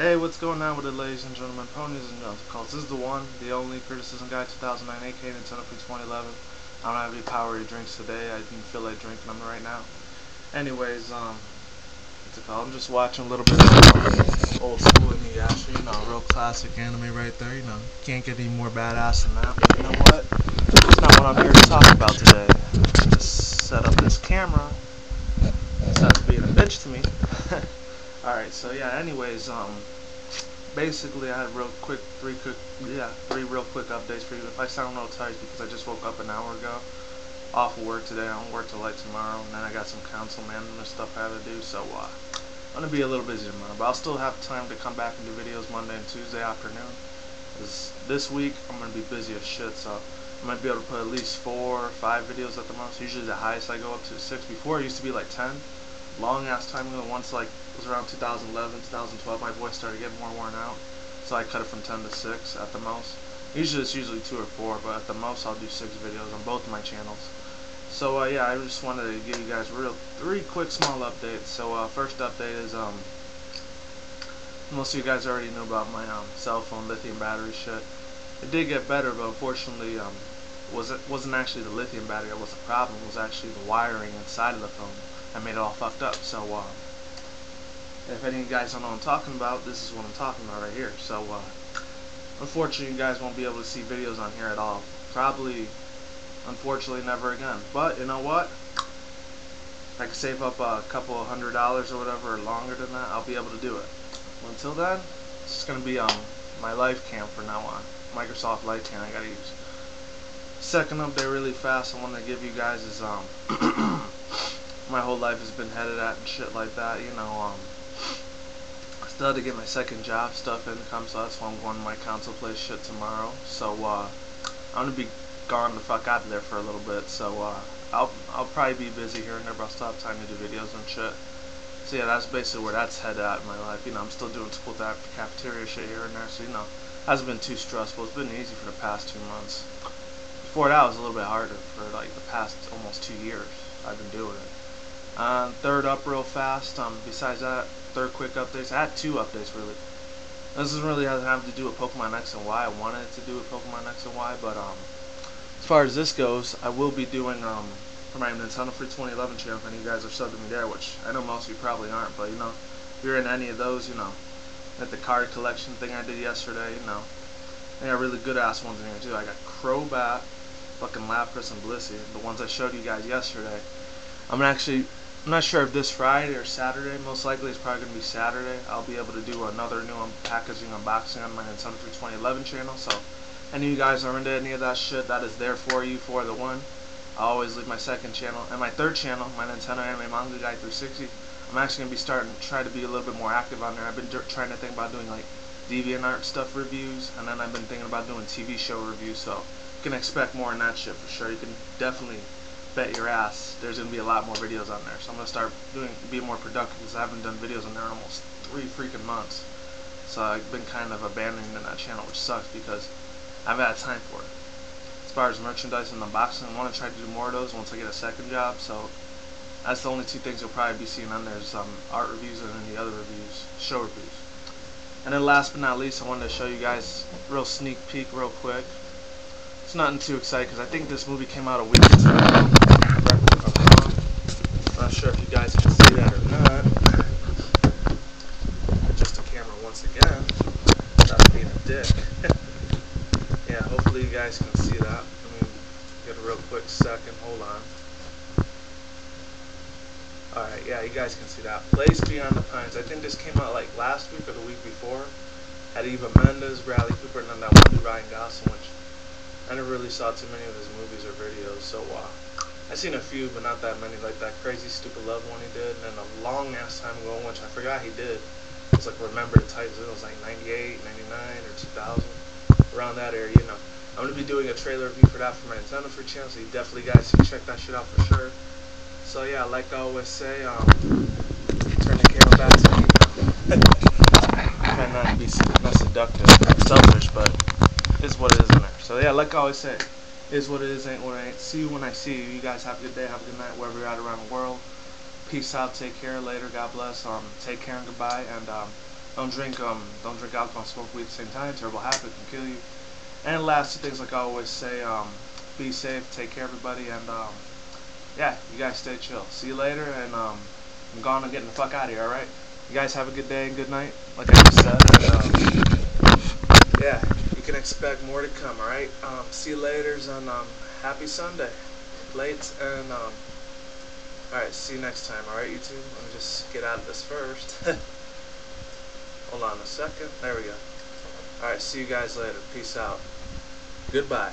Hey, what's going on with it, ladies and gentlemen? Ponies and Calls. This is the one, the only Criticism Guy 2009 AK Nintendo for 2011. I don't have any Powerade drinks today. I didn't feel like drinking them right now. Anyways, um, what's it called? I'm just watching a little bit of old school Inuyasha, you know, real classic anime right there. You know, can't get any more badass than that. But you know what? It's not what I'm here to talk about today. I Just set up this camera. That's being a bitch to me. Alright, so yeah, anyways, um, basically I had real quick, three quick, yeah, three real quick updates for you. If I sound real tired because I just woke up an hour ago, off of work today, I don't work till like tomorrow, and then I got some council management stuff I have to do, so, uh, I'm gonna be a little busy tomorrow, but I'll still have time to come back and do videos Monday and Tuesday afternoon, because this week I'm gonna be busy as shit, so I might be able to put at least four or five videos at the most. Usually the highest I go up to is six. Before it used to be like ten. Long ass time ago. Once like it was around 2011, 2012, my voice started getting more worn out. So I cut it from 10 to 6 at the most. Usually it's usually 2 or 4, but at the most I'll do 6 videos on both my channels. So uh, yeah, I just wanted to give you guys real three quick small updates. So uh, first update is um, most of you guys already knew about my um, cell phone lithium battery shit. It did get better, but unfortunately um, wasn't wasn't actually the lithium battery that was the problem. It was actually the wiring inside of the phone that made it all fucked up. So uh, if any of you guys don't know what I'm talking about, this is what I'm talking about right here. So, uh, unfortunately, you guys won't be able to see videos on here at all. Probably, unfortunately, never again. But, you know what? If I can save up a couple of hundred dollars or whatever, or longer than that, I'll be able to do it. Until then, it's just going to be um, my life cam from now on. Microsoft Life Cam I gotta use. Second update really fast I want to give you guys is um my whole life has been headed at and shit like that, you know, um still had to get my second job stuff income, so that's why I'm going to my council place shit tomorrow. So uh, I'm gonna be gone the fuck out of there for a little bit. So uh, I'll I'll probably be busy here and there, but I'll still have time to do videos and shit. So yeah, that's basically where that's headed at in my life. You know, I'm still doing school cafeteria shit here and there, so you know, hasn't been too stressful. It's been easy for the past two months. Before that, was a little bit harder for like the past almost two years. I've been doing it. Uh, third up real fast. Um, besides that, third quick updates. I had two updates really. This doesn't really have to do with Pokemon X and Y. I wanted it to do with Pokemon X and Y, but um, as far as this goes, I will be doing um for my Nintendo Freak 2011 channel. Any you guys are subbed to me there, which I know most of you probably aren't, but you know, if you're in any of those, you know, like the card collection thing I did yesterday, you know, I got really good ass ones in here too. I got Crobat, fucking Lapras, and Blissey, the ones I showed you guys yesterday. I'm actually I'm not sure if this Friday or Saturday, most likely it's probably going to be Saturday, I'll be able to do another new packaging unboxing on my Nintendo 3 2011 channel, so any of you guys are into any of that shit, that is there for you for the one. I always leave my second channel, and my third channel, my Nintendo Anime Manga Guy 360, I'm actually going to be starting to try to be a little bit more active on there. I've been trying to think about doing like DeviantArt stuff reviews, and then I've been thinking about doing TV show reviews, so you can expect more in that shit for sure. You can definitely bet your ass there's going to be a lot more videos on there. So I'm going to start doing being more productive because I haven't done videos on there in almost three freaking months. So I've been kind of abandoning that channel, which sucks because I haven't had time for it. As far as merchandise and unboxing, I want to try to do more of those once I get a second job. So that's the only two things you'll probably be seeing on there um, art reviews and any other reviews, show reviews. And then last but not least, I wanted to show you guys real sneak peek real quick it's nothing too exciting because I think this movie came out a week ago. Not sure if you guys can see that or not. Just the camera once again. Stop being a dick. yeah, hopefully you guys can see that. Let me get a real quick second. Hold on. Alright, yeah, you guys can see that. Place Beyond the Pines. I think this came out like last week or the week before. Had Eva Mendes, Bradley Cooper, and then that one Ryan Gosling, which I never really saw too many of his movies or videos, so uh, I seen a few, but not that many. Like that Crazy Stupid Love one he did, and then a long ass time ago, which I forgot he did. It's like Remember the Titans. It was like 98, 99, or 2000, around that area. You know, I'm gonna be doing a trailer review for that for my Nintendo for channel, so you definitely guys should check that shit out for sure. So yeah, like I always say, um, turn the camera back to me. Try not to be not seductive, selfish, but it's what it is in there. So yeah, like I always say, is what it is, ain't what it ain't. See you when I see you. You guys have a good day, have a good night, wherever you're at around the world. Peace out, take care, later, God bless. Um, take care and goodbye, and um, Don't drink um don't drink alcohol and smoke weed at the same time. Terrible habit can kill you. And last two things like I always say, um, be safe, take care everybody, and um, yeah, you guys stay chill. See you later, and um, I'm gone. I'm getting the fuck out of here. All right. You guys have a good day and good night. Like I just said. And, um, yeah, can expect more to come. All right. Um, see you later, and um, happy Sunday. Late and um. Alright, see you next time, alright YouTube? Let me just get out of this first. Hold on a second. There we go. Alright, see you guys later. Peace out. Goodbye.